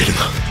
けるな